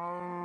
Oh.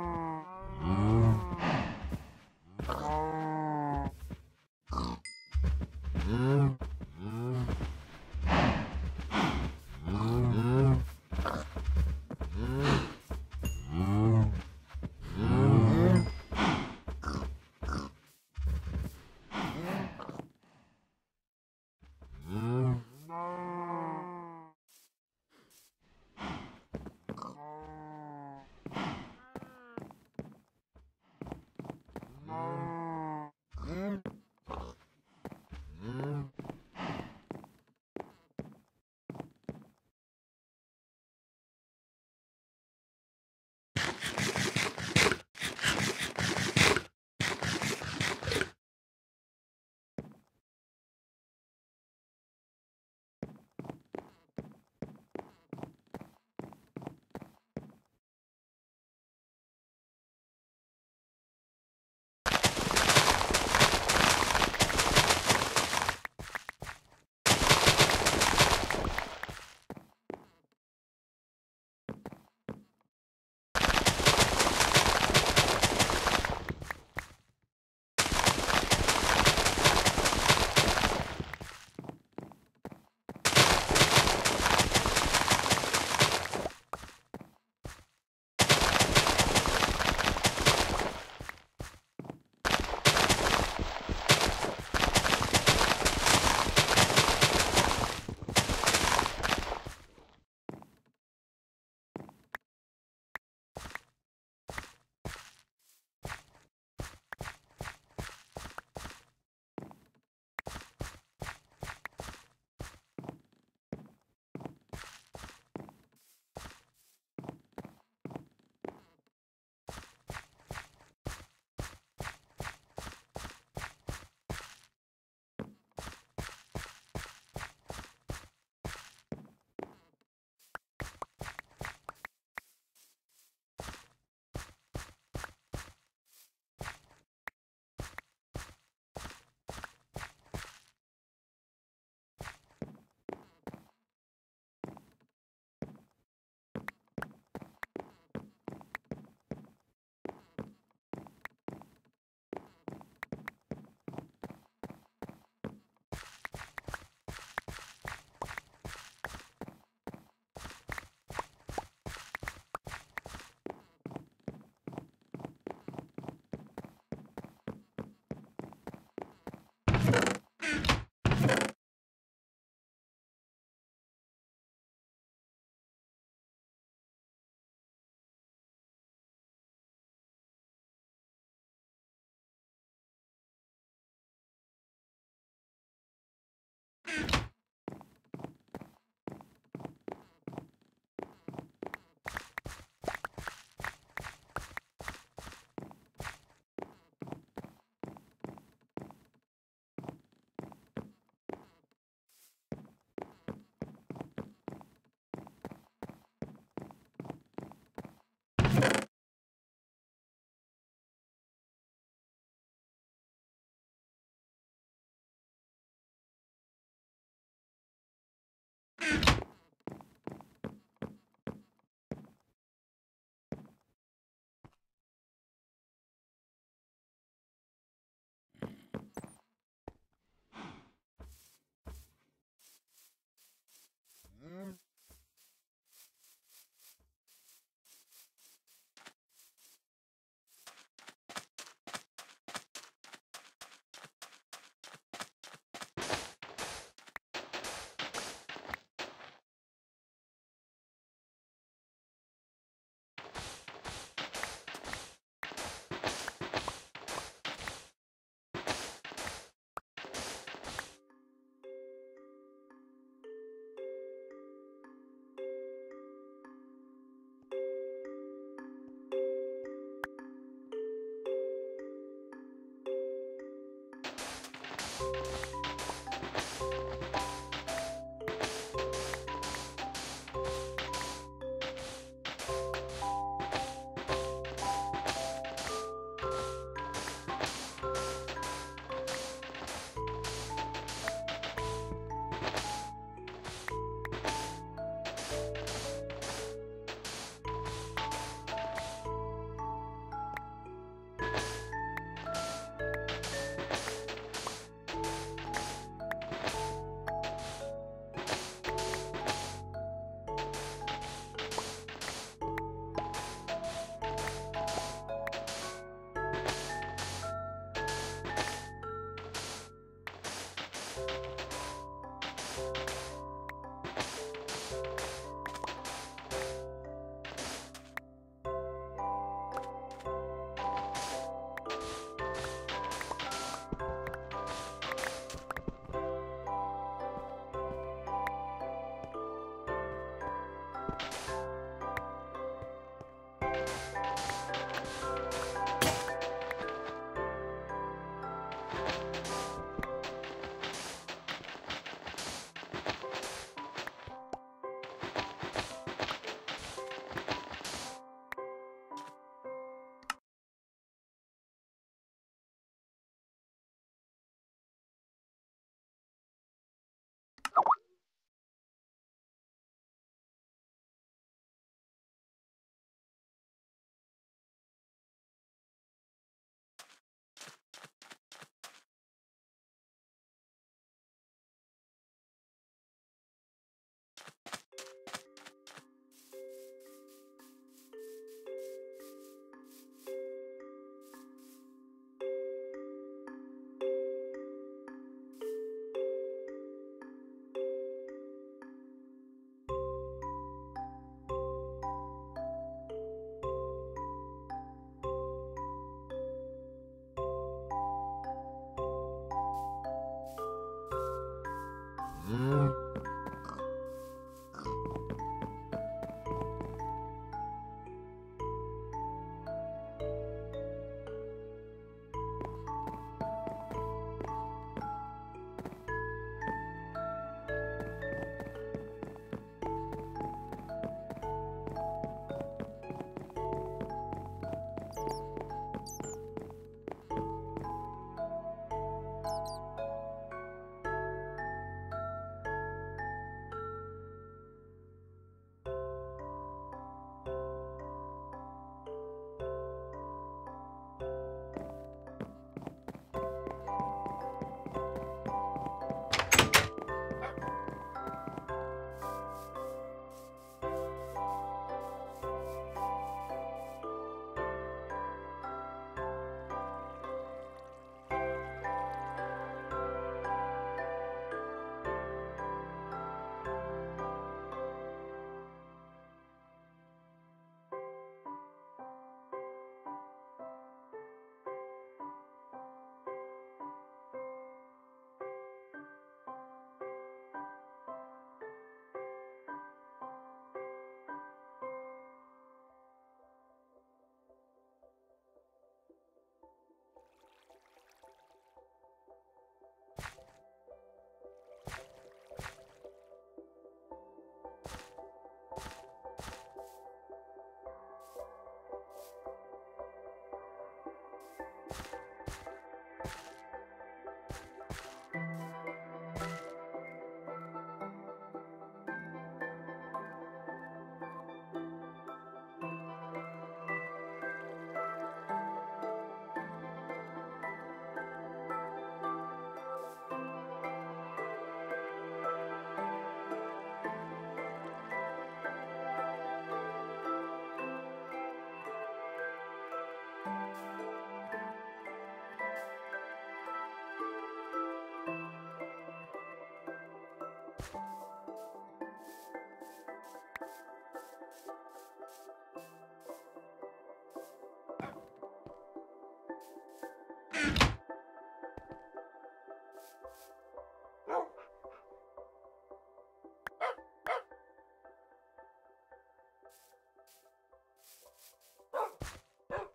Mm-hmm.